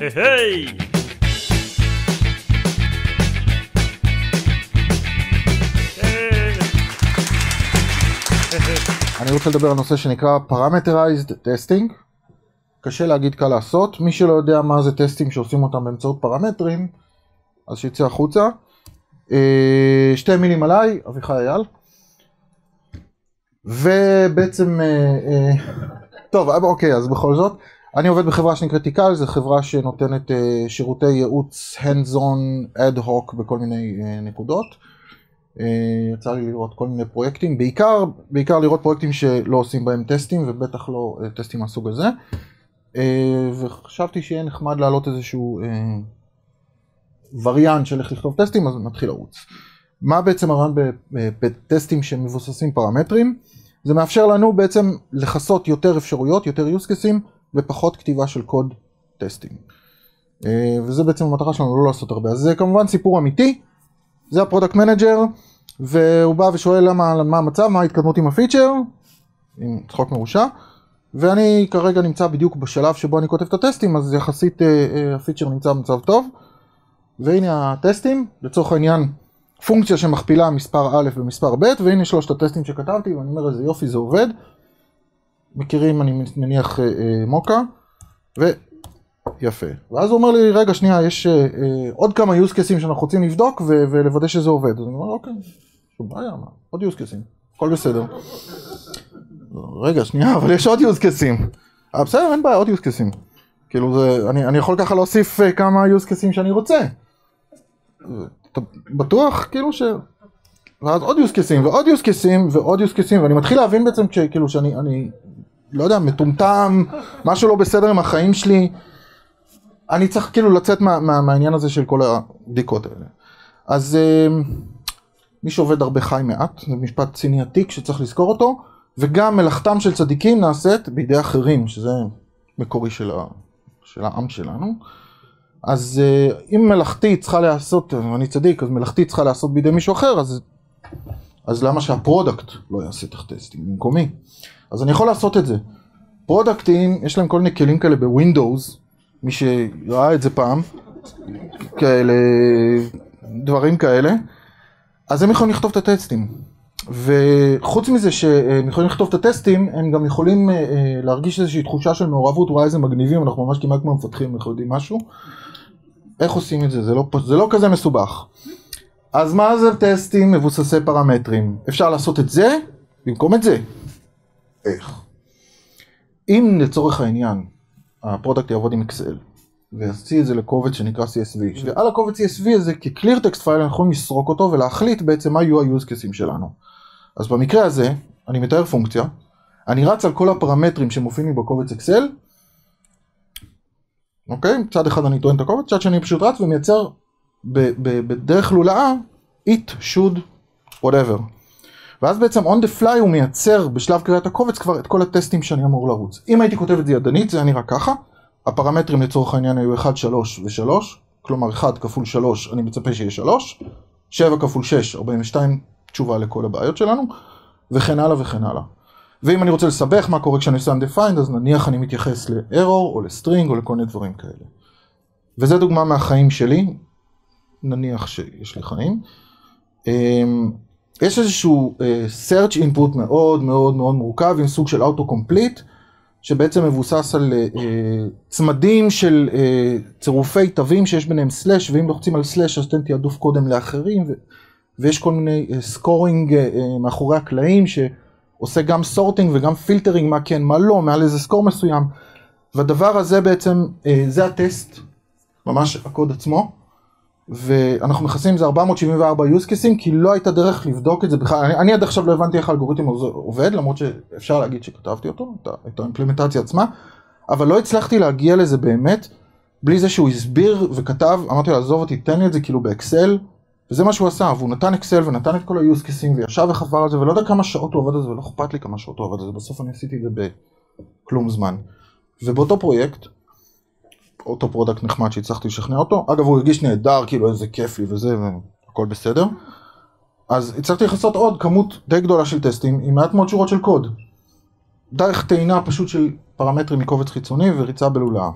היי! אני רוצה לדבר על נושא שנקרא Parameterized Testing. קשה להגיד קל לעשות. מי שלא יודע מה זה טסטים שעושים אותם באמצעות פרמטרים, אז שיצא החוצה. אה, שתי מילים עליי, אביחי אייל. ובעצם, אה, אה, טוב, אוקיי, אז בכל זאת, אני עובד בחברה שנקראת תיקל, זו חברה שנותנת שירותי ייעוץ hands on ad hoc בכל מיני נקודות. יצא לי לראות כל מיני פרויקטים, בעיקר, בעיקר לראות פרויקטים שלא עושים בהם טסטים ובטח לא טסטים מהסוג הזה. וחשבתי שיהיה נחמד להעלות איזשהו וריאנט של איך לכתוב טסטים, אז נתחיל לרוץ. מה בעצם הרעיון בטסטים שמבוססים פרמטרים? זה מאפשר לנו בעצם לכסות יותר אפשרויות, יותר use cases ופחות כתיבה של קוד טסטים. אה, וזה בעצם המטרה שלנו לא לעשות הרבה. אז זה כמובן סיפור אמיתי, זה ה product manager, והוא בא ושואל למה, מה המצב, מה ההתקדמות עם ה feature, עם צחוק מרושע, ואני כרגע נמצא בדיוק בשלב שבו אני כותב את הטסטים, אז יחסית אה, אה, ה feature נמצא במצב טוב. והנה הטסטים, לצורך העניין פונקציה שמכפילה מספר א' במספר ב', והנה שלושת הטסטים שכתבתי, ואני אומר איזה יופי זה עובד. מכירים אני מניח אה, אה, מוקה, ויפה. ואז הוא אומר לי, רגע שנייה, יש אה, עוד כמה use cases שאנחנו רוצים לבדוק ולוודא שזה עובד. אז אני אומר, אוקיי, שום בעיה, מה, עוד use cases, הכל בסדר. רגע, שנייה, אבל יש עוד use cases. בסדר, אין בעיה, עוד use cases. כאילו זה, אני, אני יכול ככה להוסיף כמה use cases שאני רוצה. אתה בטוח כאילו ש... ואז עוד cases ועוד cases ועוד cases ואני מתחיל להבין בעצם כאילו שאני אני לא יודע מטומטם משהו לא בסדר עם החיים שלי. אני צריך כאילו לצאת מה, מה, מהעניין הזה של כל הבדיקות האלה. אז אה, מי שעובד הרבה חי מעט זה משפט ציני עתיק שצריך לזכור אותו וגם מלאכתם של צדיקים נעשית בידי אחרים שזה מקורי של, ה, של העם שלנו אז אה, אם מלאכתי צריכה להיעשות, אני צדיק, אז מלאכתי צריכה להיעשות בידי מישהו אחר, אז, אז למה שה product לא יעשה את הטסטים במקומי? אז אני יכול לעשות את זה. product ים, יש להם כל מיני כלים כאלה בווינדוס, מי שראה את זה פעם, כאלה, דברים כאלה, אז הם יכולים לכתוב את הטסטים. וחוץ מזה שהם יכולים לכתוב את הטסטים, הם גם יכולים אה, להרגיש איזושהי תחושה של מעורבות, וואי איזה מגניבים, אנחנו ממש כמעט כמו מפתחים, אנחנו יודעים משהו. איך עושים את זה? זה לא, זה לא כזה מסובך. אז מה זה טסטים מבוססי פרמטרים? אפשר לעשות את זה במקום את זה. איך? אם לצורך העניין ה product יעבוד עם אקסל ויוציא את זה לקובץ שנקרא CSV ועל הקובץ CSV הזה כ-clear text file אנחנו יכולים לסרוק אותו ולהחליט בעצם מה יהיו ה-use cases שלנו. אז במקרה הזה אני מתאר פונקציה, אני רץ על כל הפרמטרים שמופיעים לי בקובץ אקסל אוקיי? מצד אחד אני טוען את הקובץ, מצד שני פשוט רץ ומייצר בדרך לולאה it, should, whatever. ואז בעצם on the fly הוא מייצר בשלב קריאת הקובץ כבר את כל הטסטים שאני אמור לרוץ. אם הייתי כותב את זה ידנית זה היה נראה ככה, הפרמטרים לצורך העניין היו 1, 3 ו-3, כלומר 1 כפול 3 אני מצפה שיהיה 3, 7 כפול 6, 42 תשובה לכל הבעיות שלנו, וכן הלאה וכן הלאה. ואם אני רוצה לסבך מה קורה כשאני עושה undefined אז נניח אני מתייחס ל-error או ל-string או לכל מיני דברים כאלה. וזה דוגמה מהחיים שלי, נניח שיש לי חיים. אמ, יש איזשהו אה, search input מאוד מאוד מאוד מורכב עם סוג של auto-complete שבעצם מבוסס על אה, צמדים של צירופי תווים שיש ביניהם סלאש ואם לוחצים על סלאש אז תן תעדוף קודם לאחרים ויש כל מיני scoring מאחורי הקלעים ש... עושה גם sorting וגם filtering מה כן מה לא מעל איזה score מסוים. והדבר הזה בעצם אה, זה הטסט ממש הקוד עצמו. ואנחנו מכסים זה 474 use cases כי לא הייתה דרך לבדוק את זה בכלל. אני, אני עד עכשיו לא הבנתי איך האלגוריתם עובד למרות שאפשר להגיד שכתבתי אותו את, את האימפלמנטציה עצמה. אבל לא הצלחתי להגיע לזה באמת בלי זה שהוא הסביר וכתב אמרתי לו עזוב אותי תן לי את זה כאילו באקסל וזה מה שהוא עשה, והוא נתן אקסל ונתן את כל ה-use cases וישב וחבר על זה ולא יודע כמה שעות הוא עבד על זה ולא אכפת לי כמה שעות הוא עבד על זה, בסוף אני עשיתי את זה בכלום זמן. ובאותו פרויקט, אותו product נחמד שהצלחתי לשכנע אותו, אגב הוא הרגיש נהדר, כאילו איזה כיף לי וזה והכל בסדר, אז הצלחתי לכסות עוד כמות די גדולה של טסטים עם מעט מאוד שורות של קוד. דרך טעינה פשוט של פרמטרים מקובץ חיצוני וריצה בלולאה.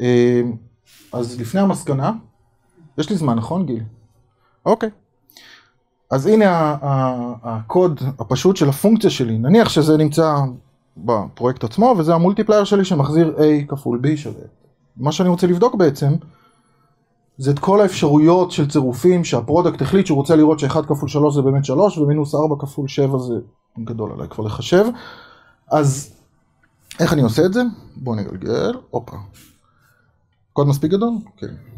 אה, אז לפני המסקנה, יש לי זמן נכון גיל? אוקיי. אז הנה הקוד הפשוט של הפונקציה שלי, נניח שזה נמצא בפרויקט עצמו וזה ה multiplier שלי שמחזיר a כפול b שווה. מה שאני רוצה לבדוק בעצם זה את כל האפשרויות של צירופים שה product החליט שהוא רוצה לראות ש-1 כפול 3 זה באמת 3 ומינוס 4 כפול 7 זה גדול עליי כבר לחשב. אז איך אני עושה את זה? בואו נגלגל, הופה. קוד מספיק גדול? כן.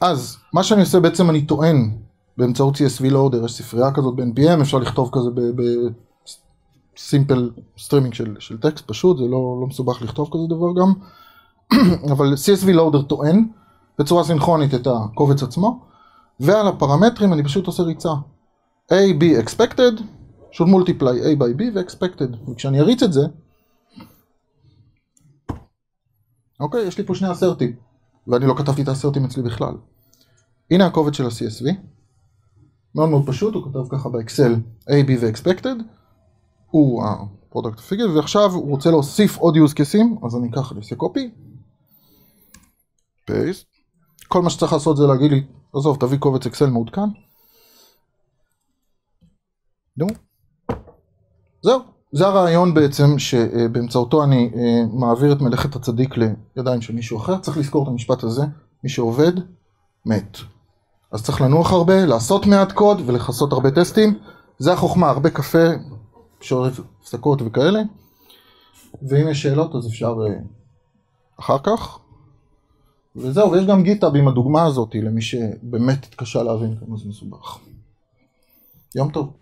אז מה שאני עושה בעצם אני טוען באמצעות CSV loader, יש ספרייה כזאת ב-NPM, אפשר לכתוב כזה ב simple streaming של, של טקסט פשוט, זה לא, לא מסובך לכתוב כזה דבר גם, אבל CSV loader טוען בצורה סינכרונית את הקובץ עצמו, ועל הפרמטרים אני פשוט עושה ריצה. A, B, expected, should multiply A by B ו-expected, וכשאני אריץ את זה, אוקיי, יש לי פה שני אסרטים, ואני לא כתבתי את האסרטים אצלי בכלל. הנה הקובץ של ה-CSV, מאוד מאוד פשוט, הוא כתב ככה באקסל A, B ו-expected, הוא ה-product figure, ועכשיו הוא רוצה להוסיף עוד use cases, אז אני אקח, אני אעשה copy, paste, כל מה שצריך לעשות זה להגיד לי, עזוב, תביא קובץ אקסל מעודכן. נו. זהו, זה הרעיון בעצם שבאמצעותו אני אה, מעביר את מלאכת הצדיק לידיים של מישהו אחר, צריך לזכור את המשפט הזה, מי שעובד, מת. אז צריך לנוח הרבה, לעשות מעט קוד ולכסות הרבה טסטים, זה החוכמה, הרבה קפה, שורף הפסקות וכאלה, ואם יש שאלות אז אפשר אה, אחר כך. וזהו, ויש גם גיטאב עם הדוגמה הזאת למי שבאמת התקשה להבין כמה זה מסובך. יום טוב.